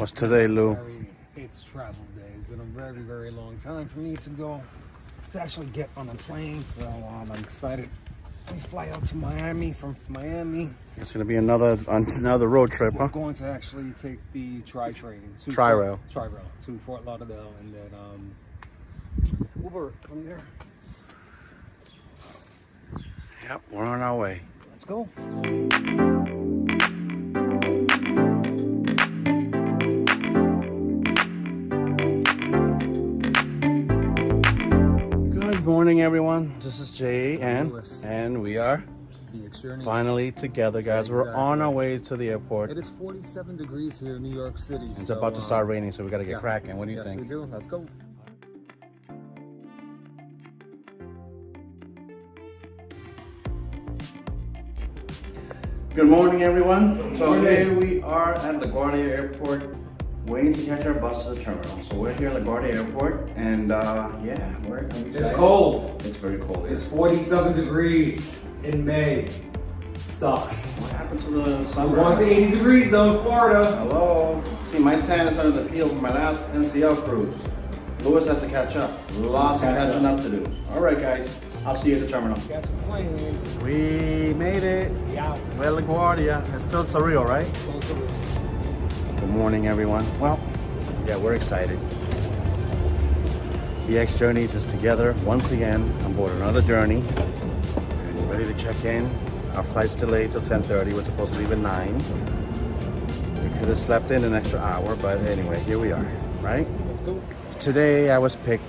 What's today, Lou? Very, it's travel day. It's been a very, very long time for me to go to actually get on a plane. So um, I'm excited. We fly out to Miami from Miami. It's gonna be another another road trip, We're huh? going to actually take the Tri Train to Tri-Rail. Tri Rail to Fort Lauderdale, and then um, Uber from there. Yep, we're on our way. Let's go. Morning, everyone. This is Jay, and Lewis. and we are finally together, guys. We're on our way to the airport. It is 47 degrees here in New York City. It's so, about to start um, raining, so we gotta get yeah. cracking. What do you yes, think? we do. Let's go. Good morning, everyone. So here we are at LaGuardia Airport, waiting to catch our bus to the terminal. So we're here at LaGuardia Airport, and uh, yeah, we're. I'm It's cold. It's very cold. It's 47 degrees in May. Sucks. What happened to the We're summer? going to 80 degrees though in Florida. Hello. See, my tan is under the peel from my last NCL cruise. Lewis has to catch up. Lots of catching up. up to do. All right, guys. I'll see you at the terminal. Catch the plane. We made it. Yeah. Well, LaGuardia. It's still surreal, right? Good morning, everyone. Well, yeah, we're excited. BX Journeys is together once again on board another journey. And ready to check in. Our flight's delayed till 10.30. We're supposed to leave at 9. We could have slept in an extra hour, but anyway, here we are, right? Let's go. Today I was picked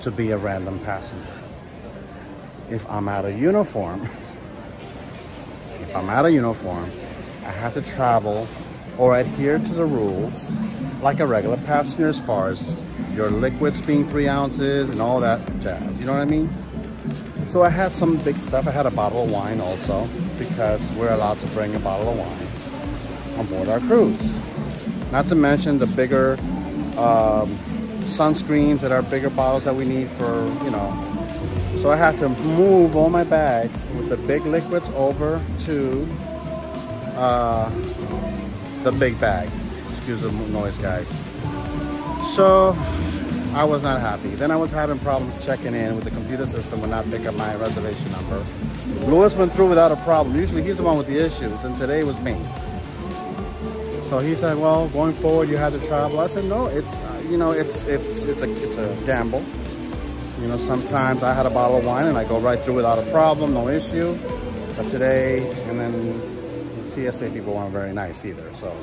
to be a random passenger. If I'm out of uniform, if I'm out of uniform, I have to travel or adhere to the rules like a regular passenger as far as your liquids being three ounces and all that jazz. You know what I mean? So I had some big stuff. I had a bottle of wine also because we're allowed to bring a bottle of wine on board our cruise. Not to mention the bigger um, sunscreens that are bigger bottles that we need for, you know. So I had to move all my bags with the big liquids over to uh, the big bag. Excuse the noise, guys. So I was not happy. Then I was having problems checking in with the computer system would not pick up my reservation number. Lewis went through without a problem. Usually he's the one with the issues, and today was me. So he said, "Well, going forward, you have to travel." I said, "No, it's uh, you know, it's it's it's a it's a gamble. You know, sometimes I had a bottle of wine and I go right through without a problem, no issue. But today, and then the TSA people weren't very nice either. So,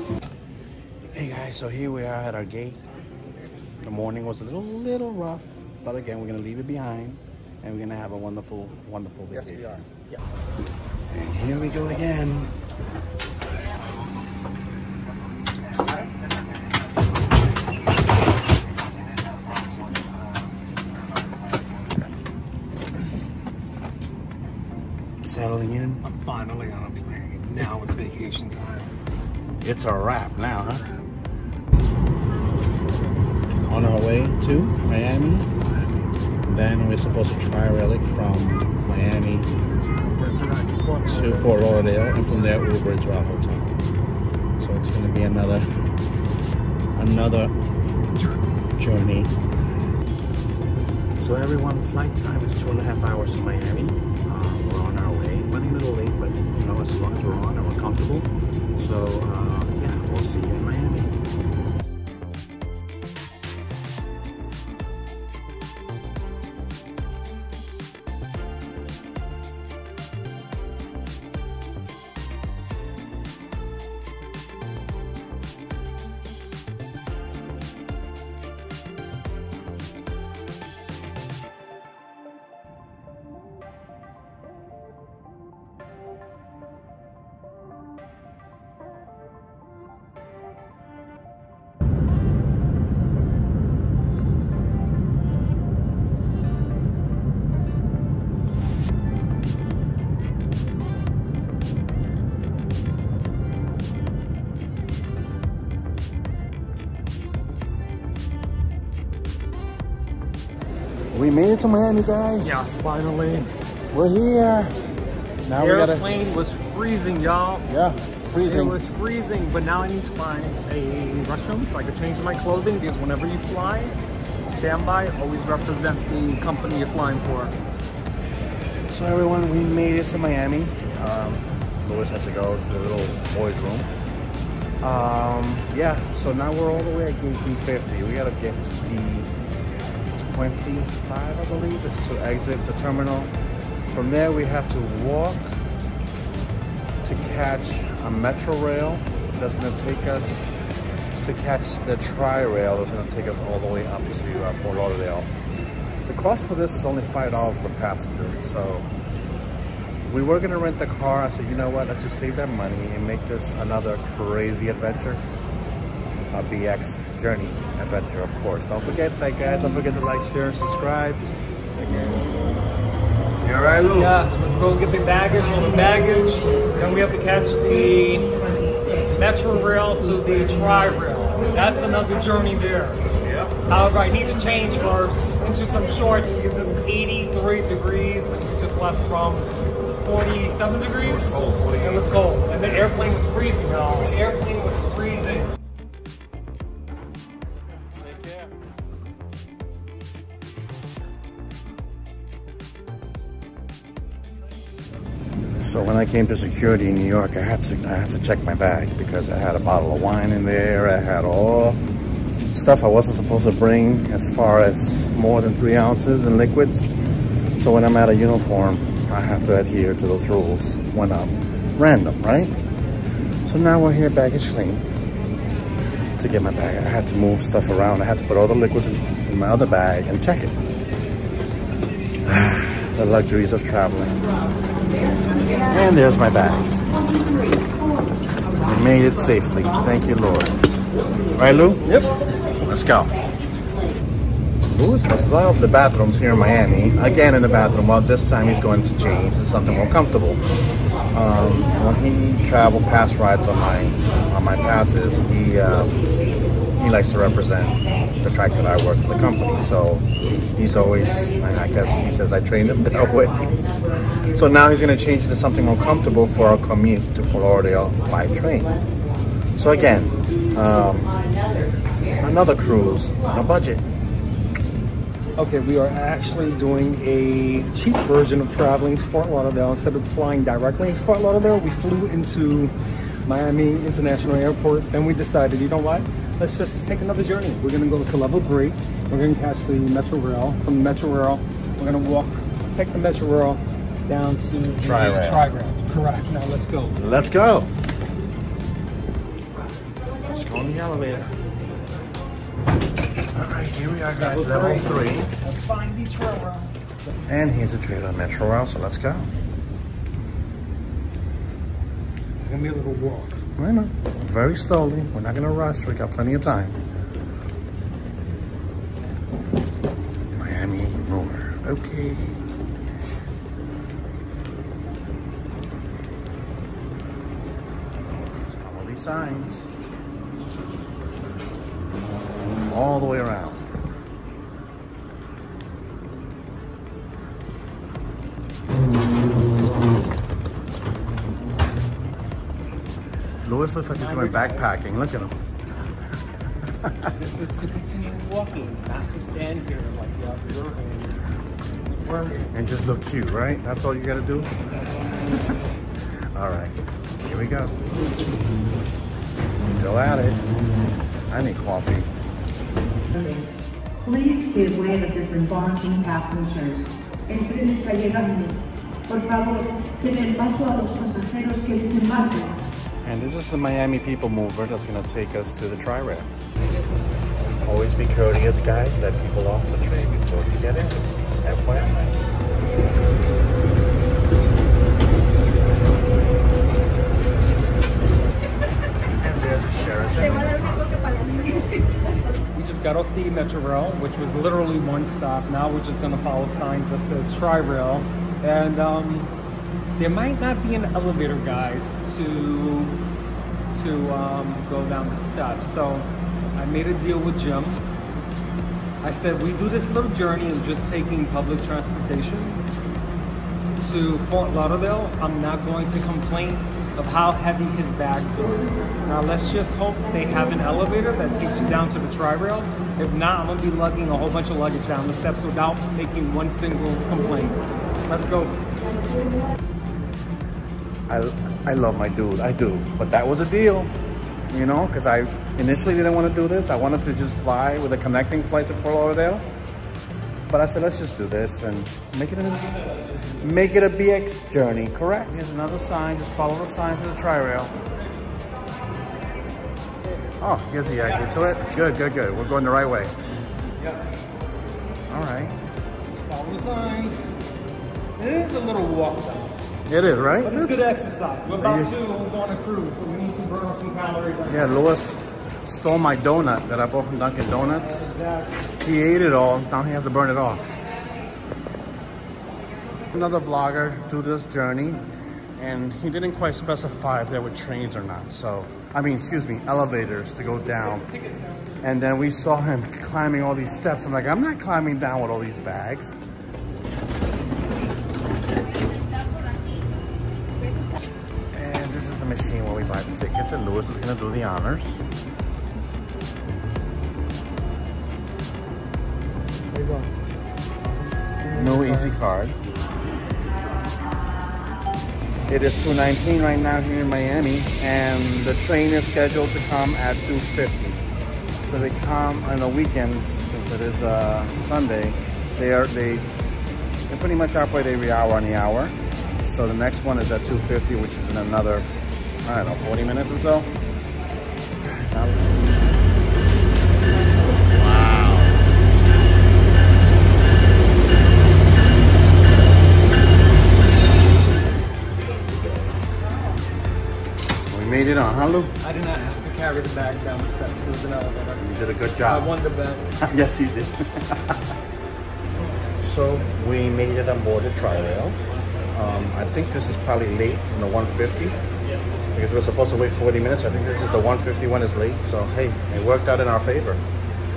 hey guys, so here we are at our gate. The morning was a little little rough, but again, we're gonna leave it behind, and we're gonna have a wonderful wonderful Yes, vacation. we are. Yeah. And here we go again. Settling in. I'm finally on a plane. Now it's vacation time. It's a wrap now, huh? On our way to Miami. Then we're supposed to Tri-Rail it from Miami to Fort Lauderdale, and from there we'll Uber to our hotel. So it's going to be another another journey. So everyone, flight time is two and a half hours to Miami. But you as long as we're on and we're comfortable. So uh, yeah, we'll see you in Miami. We made it to Miami, guys. Yes, finally. We're here. Now we gotta. Airplane was freezing, y'all. Yeah. freezing. It was freezing, but now I need to find a restroom so I can change my clothing because whenever you fly, stand by, always represent the company you're flying for. So everyone, we made it to Miami. Um, Louis had to go to the little boys' room. Um, yeah, so now we're all the way at gate D50. We gotta get to D25, I believe. is to exit the terminal. From there, we have to walk to catch a metro rail that's gonna take us to catch the tri-rail that's gonna take us all the way up to uh, Fort Lauderdale. The cost for this is only five dollars per passenger. So we were gonna rent the car. I said, you know what? Let's just save that money and make this another crazy adventure. A BX journey adventure, of course. Don't forget that, guys. Don't forget to like, share, and subscribe. You all right, Lou? Yes, we're going to get the baggage on the baggage. Then we have to catch the Metro Rail to the Tri Rail. That's another journey there. Yep. However, I need to change first into some shorts because it's 83 degrees and we just left from 47 degrees. cold, 48. It was cold. And the airplane was freezing, y'all. The airplane was freezing. When I came to security in New York, I had to I had to check my bag because I had a bottle of wine in there. I had all stuff I wasn't supposed to bring as far as more than three ounces in liquids. So when I'm at a uniform, I have to adhere to those rules when I'm random, right? So now we're here at baggage claim to get my bag. I had to move stuff around. I had to put all the liquids in my other bag and check it. the luxuries of traveling. And there's my bag. We made it safely. Thank you, Lord. Right, Lou? Yep. Let's go. Louis must love the bathrooms here in Miami. Again in the bathroom. Well, this time he's going to change to something more comfortable. Um, when he traveled past rides on my on my passes, he uh, he likes to represent the fact that I work for the company. So he's always, and I guess he says I trained him that way. So now he's going to change it to something more comfortable for our commute to Lauderdale by train. So again, um, another cruise on a budget. Okay, we are actually doing a cheap version of traveling to Fort Lauderdale. Instead of flying directly into Fort Lauderdale, we flew into Miami International Airport. Then we decided, you know what? Let's just take another journey. We're gonna go to level three. We're gonna catch the Metro Rail. From the Metro Rail, we're gonna walk, take the Metro Rail down to Tri-Rail. Tri-Rail. Correct. Now let's go. Let's go. Let's go in the elevator. All right, here we are, guys. Level three. Let's find the Tri-Rail. And here's a trailer on Metro Rail, so let's go. It's gonna be a little walk. I know. Very slowly. We're not gonna rush. We got plenty of time. Miami mover. Okay. Just follow these signs. All the way around. Louis looks like he's going backpacking. Look at him. This is to continue walking, not to stand here like you're observing. And just look cute, right? That's all you gotta do? all right, here we go. Still at it. I need coffee. Please give way to disembarking passengers. El tren está llegando. Por favor, den el paso a los pasajeros que desembarquen. And this is the Miami People Mover that's gonna take us to the Tri-Rail. Always be courteous, guys. Let people off the train before you get in. FYI. And there's the Sheraton. We just got off the Metro Rail, which was literally one stop. Now we're just gonna follow signs that says Tri-Rail. And um, there might not be an elevator, guys, to to um, go down the steps. So I made a deal with Jim. I said we do this little journey of just taking public transportation to Fort Lauderdale. I'm not going to complain of how heavy his bags are. Now let's just hope they have an elevator that takes you down to the tri-rail. If not, I'm gonna be lugging a whole bunch of luggage down the steps without making one single complaint. Let's go. I, I love my dude, I do. But that was a deal, you know, because I initially didn't want to do this. I wanted to just fly with a connecting flight to Fort Lauderdale. But I said, let's just do this and make it a, make it a BX journey, correct? Here's another sign, just follow the signs of the tri-rail. Oh, here's the exit to it. Good, good, good. We're going the right way. Yes. All right. Follow the signs. It is a little walk down. It is, right? But it's good exercise. We're about to go on a cruise, so we need to burn off some calories. Yeah, Lewis stole my donut that I bought from Dunkin' Donuts. Exactly. He ate it all, now he has to burn it off. Another vlogger do this journey, and he didn't quite specify if there were trains or not. So, I mean, excuse me, elevators to go down. And then we saw him climbing all these steps. I'm like, I'm not climbing down with all these bags. And Lewis is gonna do the honors. No easy card. It is 219 right now here in Miami, and the train is scheduled to come at 250. So they come on the weekends, since it is uh, Sunday. They are they they pretty much operate every hour on the hour. So the next one is at 250, which is in another I don't know 40 minutes or so. So we made it on, huh, Lou? I did not have to carry the bag down the steps. It was an elevator. You did a good job. I won the bet. yes, you did. so we made it on board the tri-rail. Um, I think this is probably late from the 150 because we're supposed to wait 40 minutes. I think this is the 150 one is late. So hey, it worked out in our favor.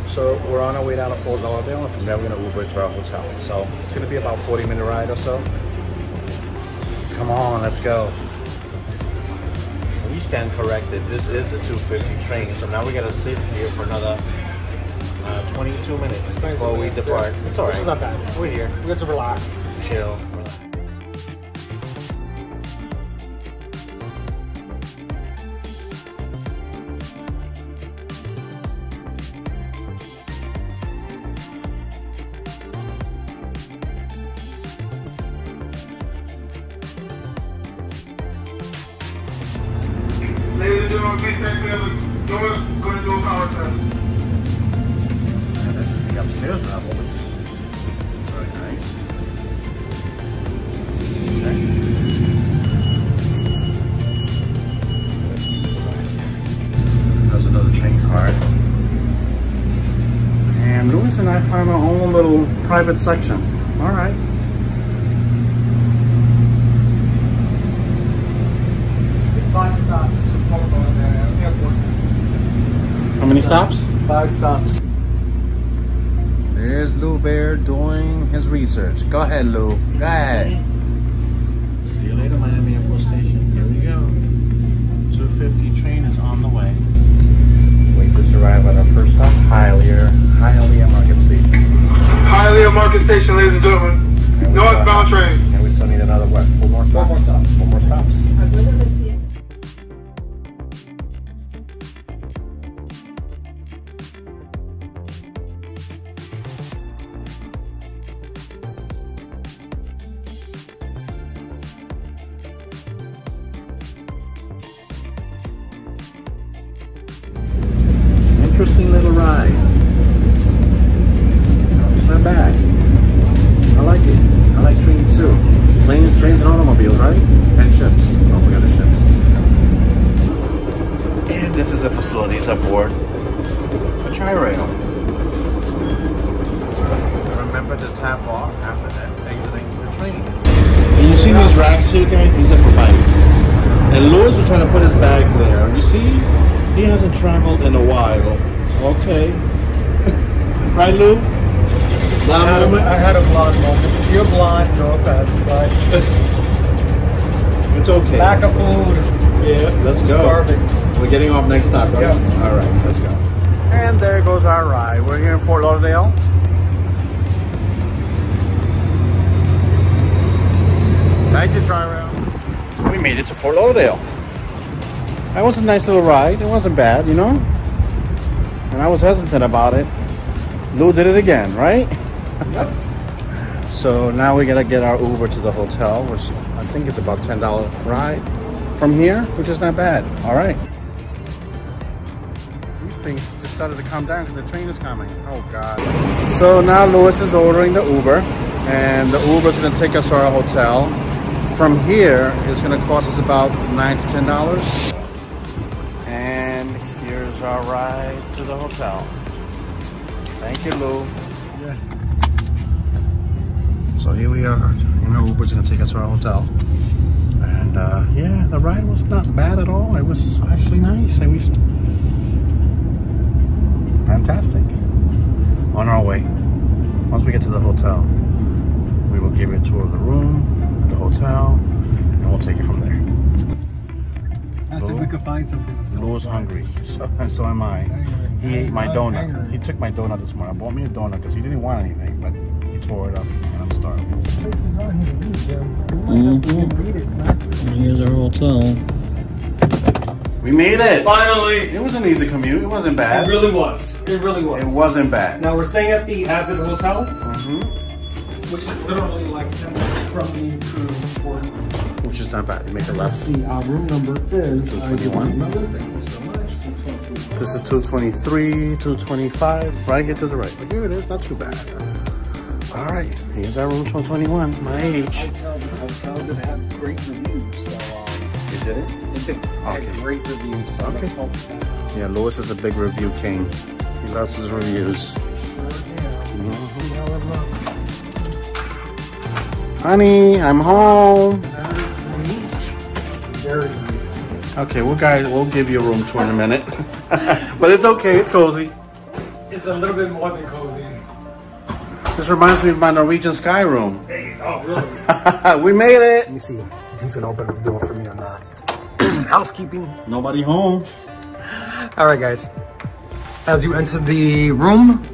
So we're on our way down to Fort Lauderdale, and from there we're gonna Uber to our hotel. So it's gonna be about 40 minute ride or so. Come on, let's go. We stand corrected. This is the 250 train. So now we gotta sit here for another uh, 22 minutes before we depart. It's all right. is not bad. We're here. We get to relax. Chill. Private section. All right. It's five stops. to Fort uh, Airport. How many stops? Five stops. There's Lou Bear doing his research. Go ahead, Lou. Go ahead. See you later, Miami Airport Station. Here we go. 250 train is on the way. We just arrived at our first stop, Hialeah, Hialeah Market Station. Hialeah Market Station, ladies and gentlemen. And we Northbound train. And we still need another what? Four more stops. more stops. Four more stops. Trains, and automobiles, right? And ships. Don't forget the ships. And this is the facilities aboard the tri-rail. Remember to tap off after exiting the train. And you see these racks here, guys? These are for bikes. And Lewis was trying to put his bags there. You see, he hasn't traveled in a while. Okay. right, Lou? I had, a, moment? I had a blonde moment. You're blonde, no offense, but It's okay. lack of food. Yeah. Let's I'm go. Starving. We're getting off next stop, right? Yes. All right, let's go. And there goes our ride. We're here in Fort Lauderdale. Thank you, Tri-Rail. We made it to Fort Lauderdale. That was a nice little ride. It wasn't bad, you know? And I was hesitant about it. Lou did it again, right? so now we gotta get our Uber to the hotel, which I think it's about $10 ride from here, which is not bad. All right. These things just started to calm down because the train is coming. Oh God. So now Lewis is ordering the Uber and the Uber is gonna take us to our hotel. From here, it's gonna cost us about nine to ten dollars. And here's our ride to the hotel. Thank you, Lou. So here we are. You know, Uber's gonna take us to our hotel. And uh, yeah, the ride was not bad at all. It was actually nice. It was fantastic. On our way, once we get to the hotel, we will give you a tour of the room, at the hotel, and we'll take it from there. I said we could find something. So Lou is hungry, so, and so am I. He ate my donut. He took my donut this morning. I bought me a donut because he didn't want anything, but tore it up, and I'm starving. Places on here to eat, Jim. It, man. Here's our hotel. We made it. Finally. It was an easy commute. It wasn't bad. It really was. It really was. It wasn't bad. Now we're staying at the Avid Hotel, hmm which is literally like 10 minutes from the cruise port. Which is not bad. You make a Let's left. see, our room number is. I give you 221. Thank you so much. This is 223, 225, right here to the right. But here it is, not too bad. All right, here's our room 221, my age. Hotel, this hotel did have great reviews, so um, You did it? it did Okay. had great reviews. So Okay. let's hope that. Yeah, Lewis is a big review king. He loves his reviews. Sure, yeah. See how it looks. Honey, I'm home. Very nice. Okay, well, guys, we'll give you a room tour in a minute. but it's okay, it's cozy. It's a little bit more than cozy. This reminds me of my Norwegian Sky room. Hey, oh, really? we made it. Let me see if he's gonna open up the door for me or not. Housekeeping. Nobody home. All right, guys. As you enter the room,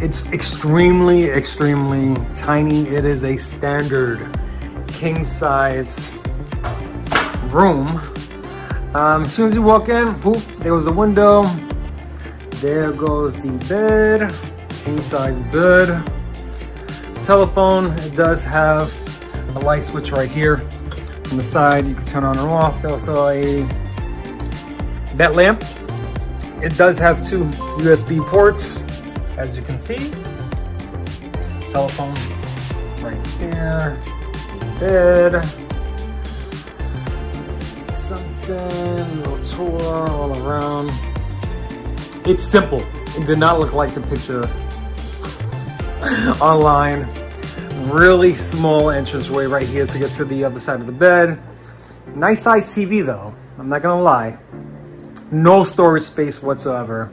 it's extremely, extremely tiny. It is a standard king size room. Um, as soon as you walk in, whoop, there was a window. There goes the bed, king size bed. Telephone, it does have a light switch right here on the side. You can turn on or off. There's also a bed lamp. It does have two USB ports, as you can see. Telephone right there. Bed. Something, little tour all around. It's simple. It did not look like the picture online. Really small entranceway right here to get to the other side of the bed. Nice size TV though, I'm not gonna lie. No storage space whatsoever.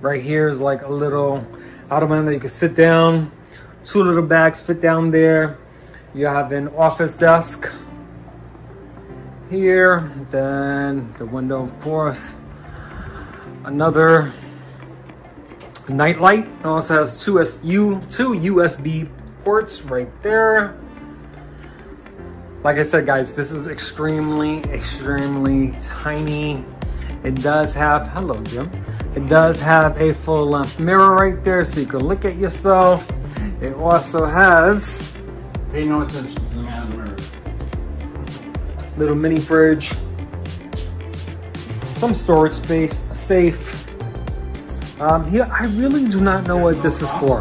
Right here is like a little ottoman that you can sit down. Two little bags fit down there. You have an office desk here. Then the window, of course. Another night light. It also has two SU, two USB ports right there. Like I said, guys, this is extremely, extremely tiny. It does have, hello, Jim. It does have a full length mirror right there so you can look at yourself. It also has Pay no attention to the man in the mirror. little mini fridge, some storage space, a safe. Um, here, I really do not know what this is for.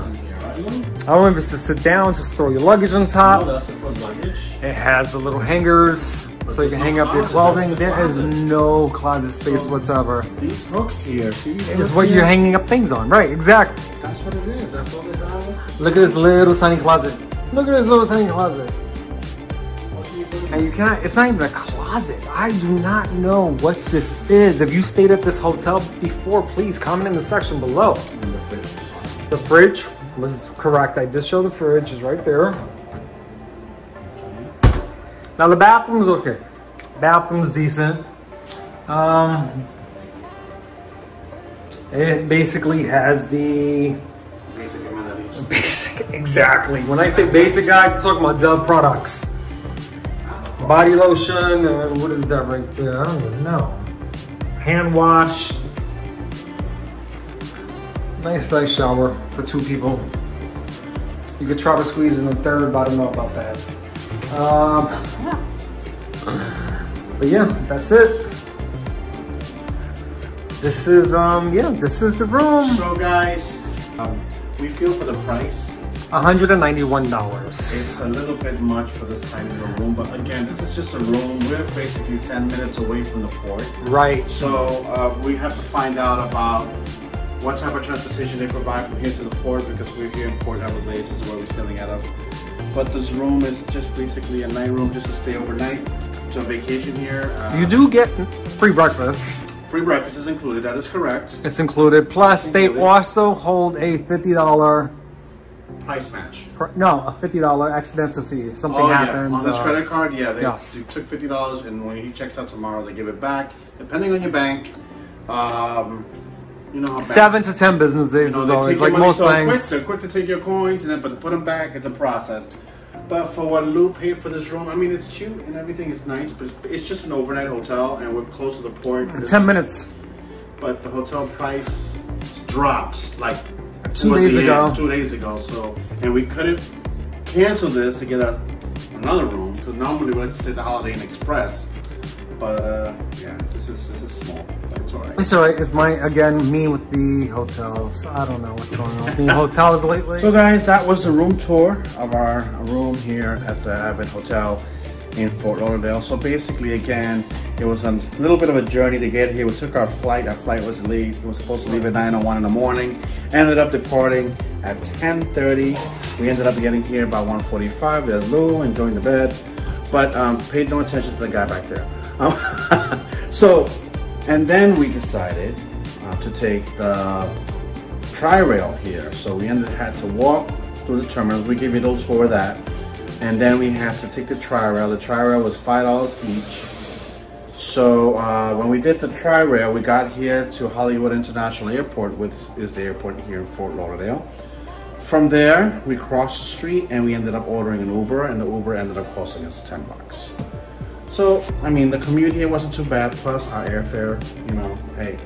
I if it's to sit down, just throw your luggage on top. that's to put luggage. It has the little hangers so you can hang up your clothing. There is no closet space whatsoever. These hooks here, see these It's what you're hanging up things on. Right, exactly. That's what it is. That's all they have. Look at this little tiny closet. Look at this little tiny closet. What do you put And you cannot, it's not even a closet. I do not know what this is. If you stayed at this hotel before, please comment in the section below. the fridge? The fridge was correct. I did show the fridge is right there. Now the bathroom's okay. Bathroom's decent. Um, it basically has the Basic amenities. basic. Exactly. When I say basic, guys, I'm talking about Dove products. Body lotion, and what is that right there? I don't even know. Hand wash. Nice nice shower for two people. You could try to squeeze in a third, but I don't know about that. Um, but yeah, that's it. This is um yeah, this is the room. So guys, um, we feel for the price. $191. It's a little bit much for this tiny little room, but again, this is just a room. We're basically 10 minutes away from the port. Right. So uh, we have to find out about what type of transportation they provide from here to the port because we're here in Port Everglades, this is where we're sailing out of. But this room is just basically a night room just to stay overnight. To a vacation here. Uh, You do get free breakfast. Free breakfast is included, that is correct. It's included. Plus, they also hold a $50, Price match. no, a $50 accidental fee. Something Oh yeah, happens. on this uh, credit card, yeah, they, yes. they took fifty dollars, and when he checks out tomorrow, they give it back, depending on your bank. Um, you know how Seven to 10 business days you know, is always like most so banks. Quick, they're quick to take your coins, and then but to put them back, it's a process. But for what Lou paid for this room, I mean, it's cute and everything is nice, but it's just an overnight hotel, and we're close to the port. 10 minutes. but the hotel price dropped like Two days ago. end, two days ago. So, and we couldn't cancel this to get a another room because normally we like to stay at the Holiday Inn Express. But uh, yeah, this is this is small, but it's alright. It's alright. It's my, again, me with the hotels. I don't know what's going on with me hotels lately. So guys, that was the room tour of our room here at the Avid Hotel in Fort Lauderdale. So basically, again, it was a little bit of a journey to get here. We took our flight. Our flight was late. It was supposed to leave at 9:01 in the morning. Ended up departing at 10:30. We ended up getting here about 1:45. There's Lou enjoying the bed, but um, paid no attention to the guy back there. Um, so, and then we decided uh, to take the tri-rail here. So we ended had to walk through the terminals. We gave you a little tour of that. And then we had to take the tri-rail. The tri-rail was $5 each. So uh, when we did the tri-rail, we got here to Hollywood International Airport, which is the airport here in Fort Lauderdale. From there, we crossed the street and we ended up ordering an Uber and the Uber ended up costing us 10 bucks. So, I mean, the commute here wasn't too bad, plus our airfare, you know, hey,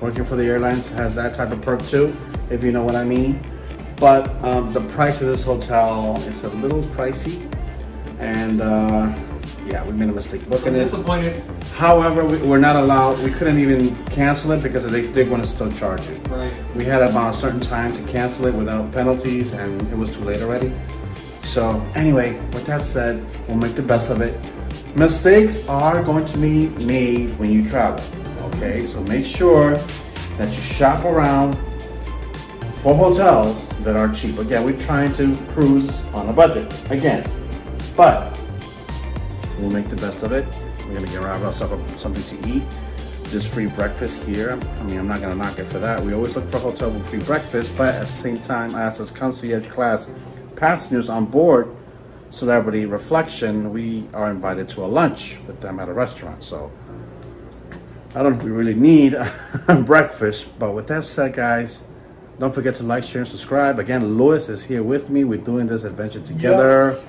working for the airlines has that type of perk too, if you know what I mean. But um, the price of this hotel, it's a little pricey, and uh, yeah, we made a mistake booking it. disappointed. However, we, we're not allowed, we couldn't even cancel it because they, they're gonna still charge you. Right. We had about a certain time to cancel it without penalties and it was too late already. So anyway, with that said, we'll make the best of it. Mistakes are going to be made when you travel, okay? So make sure that you shop around for hotels that are cheap. Again, we're trying to cruise on a budget, again. But we'll make the best of it. We're gonna get ourselves something to eat. There's free breakfast here. I mean, I'm not gonna knock it for that. We always look for a hotel with free breakfast, but at the same time, as as concierge class passengers on board Celebrity Reflection, we are invited to a lunch with them at a restaurant. So I don't really need breakfast, but with that said, guys, don't forget to like, share, and subscribe. Again, Lewis is here with me. We're doing this adventure together. Yes.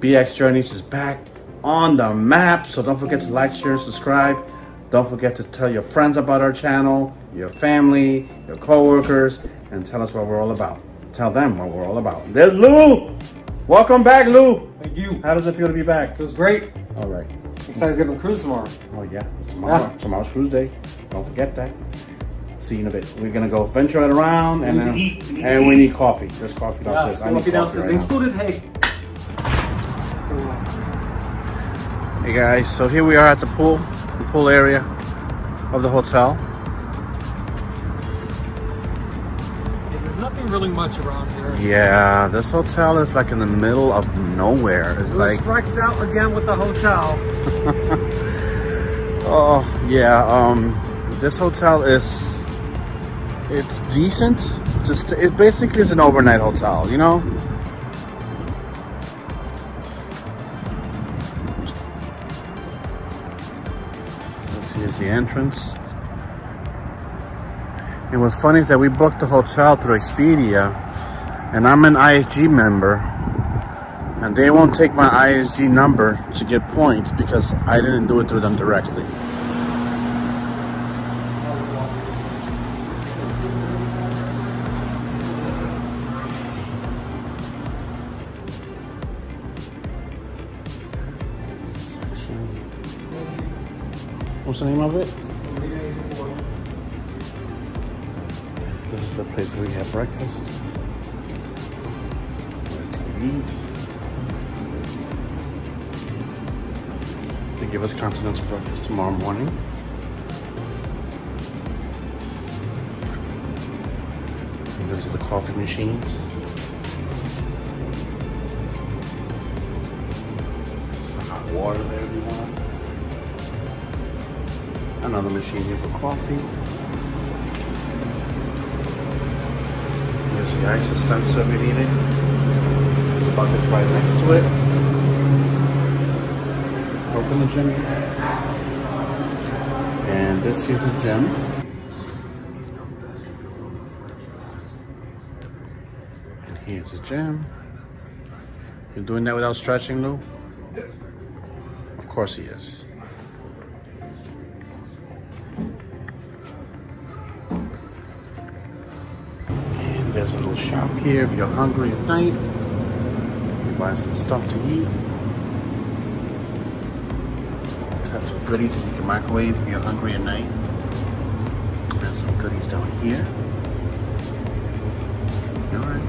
BX Journeys is back on the map. So don't forget to like, share, and subscribe. Don't forget to tell your friends about our channel, your family, your coworkers, and tell us what we're all about. Tell them what we're all about. There's Lou. Welcome back, Lou. Thank you. How does it feel to be back? It was great. All right. Excited to get on cruise tomorrow. Oh yeah, tomorrow. Yeah. Tomorrow's cruise day. Don't forget that. See you in a bit. We're gonna go venture it around and need to then- eat. We need to and we eat. need coffee. There's coffee downstairs. I coffee downstairs right included. Hey. Hey guys, so here we are at the pool, the pool area of the hotel. There's nothing really much around here. Yeah, this hotel is like in the middle of nowhere. It's It like, strikes out again with the hotel. oh yeah, um, this hotel is, it's decent. Just, it basically is an overnight hotel, you know? Is the the entrance. And what's funny is that we booked the hotel through Expedia, and I'm an IHG member, and they won't take my IHG number to get points because I didn't do it through them directly. What's the name of it? This is the place where we have breakfast. TV. They give us continental breakfast tomorrow morning. And those are the coffee machines. Hot water there if you want. Another machine here for coffee. There's the ice dispenser if you need it. The bucket's right next to it. Open the gym. And this here's a gym. And here's a gym. You're doing that without stretching, Lou? Of course he is. Here if you're hungry at night. You buy some stuff to eat. Have some goodies that you can microwave if you're hungry at night. And some goodies down here. Alright.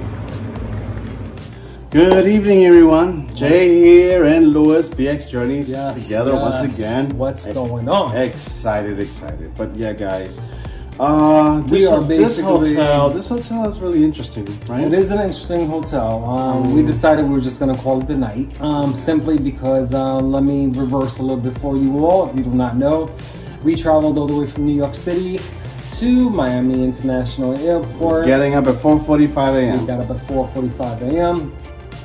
Good evening, everyone. Jay here and Louis, BX Journeys, together once again. What's going on? Excited, excited. But yeah, guys. Uh, We this, are this hotel. This hotel is really interesting, right? It is an interesting hotel. Um, We decided we were just going to call it the night, um, simply because uh, let me reverse a little bit for you all. If you do not know, we traveled all the way from New York City to Miami International Airport. Getting up at 4:45 a.m. we a.m. got up at 4:45 a.m.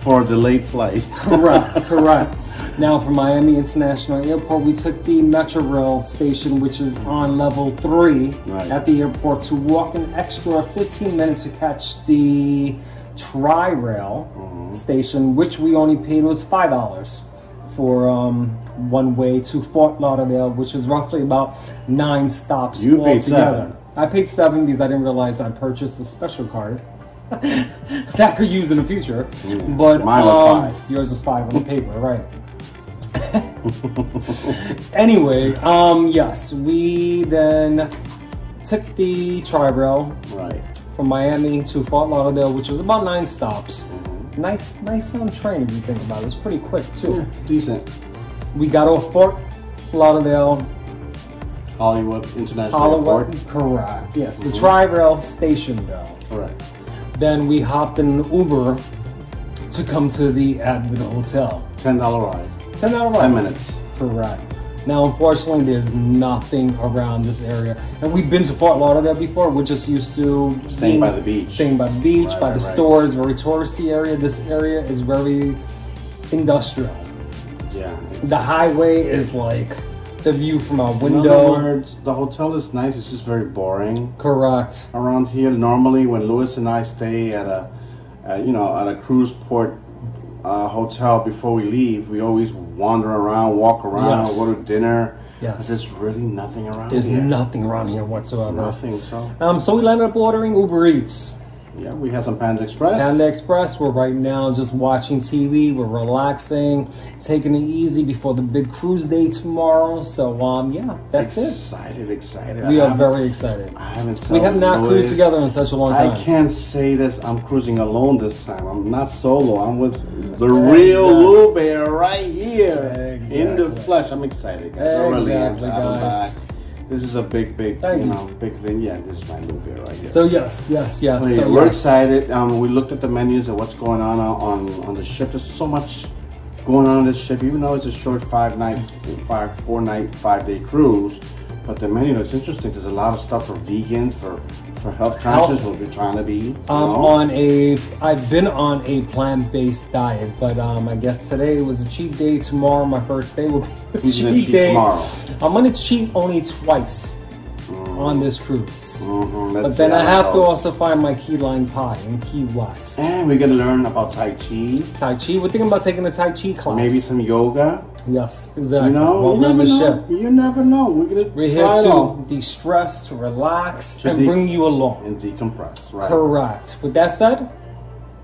for a delayed flight. Correct, correct. Now, from Miami International Airport, we took the Metrorail station, which is on level three Right. at the airport, to walk an extra 15 minutes to catch the Tri Rail Mm-hmm. station, which we only paid was five dollars for um, one way to Fort Lauderdale, which is roughly about nine stops You paid seven. I paid seven because I didn't realize I purchased a special card. that could use in the future, Mm. but Mine was um, five. Yours is five on the paper, right? anyway, um, yes, we then took the tri-rail right. from Miami to Fort Lauderdale, which was about nine stops. Nice, nice on train if you think about it. It's pretty quick too. Yeah, decent. We got off Fort Lauderdale, Hollywood International Hollywood. Airport. Correct. Yes, the tri-rail station though. Correct. Then we hopped in an Uber to come to the Advent Hotel. Ten dollar ride. Ten hour ride. Ten minutes. Correct. Now, unfortunately, there's nothing around this area, and we've been to Fort Lauderdale before. We're just used to Staying by the beach. staying by the beach, Right, by right, the right. stores. Very touristy area. This area is very industrial. Yeah. The highway is like the view from our In other window. words, the hotel is nice. It's just very boring Correct. around here. Normally, when Louis and I stay at a, at, you know, at a cruise port uh, hotel before we leave, we always wander around, walk around, Yes. go to dinner. Yes. But there's really nothing around There's here. nothing around here whatsoever. Nothing. So Um, so we landed up ordering Uber Eats. Yeah, we have some Panda Express. Panda Express, we're right now just watching TV, we're relaxing, taking it easy before the big cruise day tomorrow. So um yeah, that's it. excited, excited. We I are very excited. I haven't. We have not cruised together in such a long time. I can't say this. I'm cruising alone this time. I'm not solo. I'm with the real Lou Bear right here in the flesh. I'm excited, guys. I really am to Exactly, him guys. This is a big, big, Thank you you. know, big thing. Yeah, this is my Lou Bear right here. So yes, yes, yes. Hey, so we're yes. excited. Um, we looked at the menus and what's going on on on the ship. There's so much going on on this ship, even though it's a short five night, five four night, five day cruise. But the menu looks interesting. There's a lot of stuff for vegans, for for health conscious, what we're trying to be. I'm know? on a. I've been on a plant-based diet, but um, I guess today was a cheat day. Tomorrow, my first day will be a cheat cheat day. tomorrow? I'm gonna cheat only twice on this cruise. Mhm, But then I have to also find my key lime pie in Key West. And we're gonna learn about Tai Chi, Tai Chi. We're thinking about taking a Tai Chi class. maybe some yoga. Yes, exactly. You know, While you never the know. ship. You never know. We're gonna We're here try to de-stress, relax, To and de- bring you along. and decompress. Right. Correct. With that said,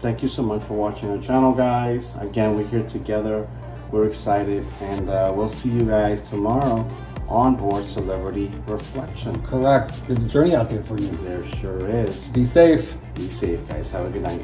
Thank you so much for watching our channel, guys. Again, we're here together. We're excited, and uh, we'll see you guys tomorrow on board Celebrity Reflection. correct. There's a journey out there for you. There sure is. Be safe. Be safe, guys. Have a good night.